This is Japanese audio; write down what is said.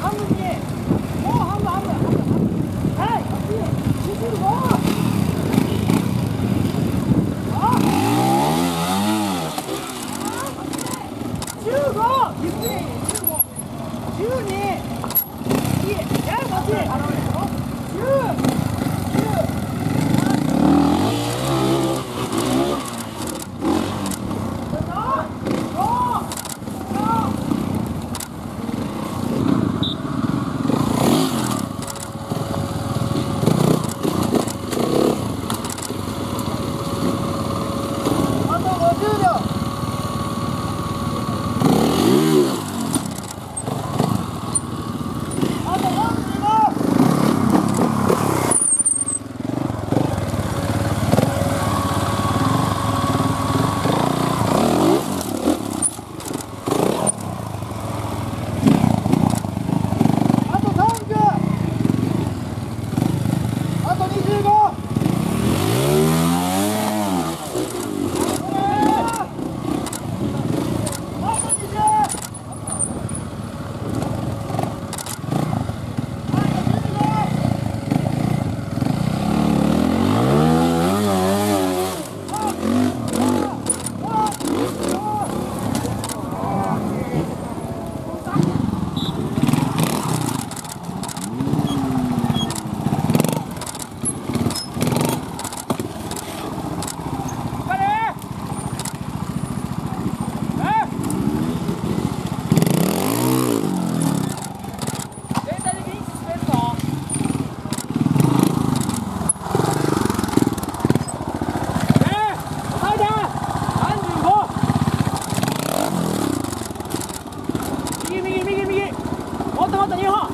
I'm もっともっと日本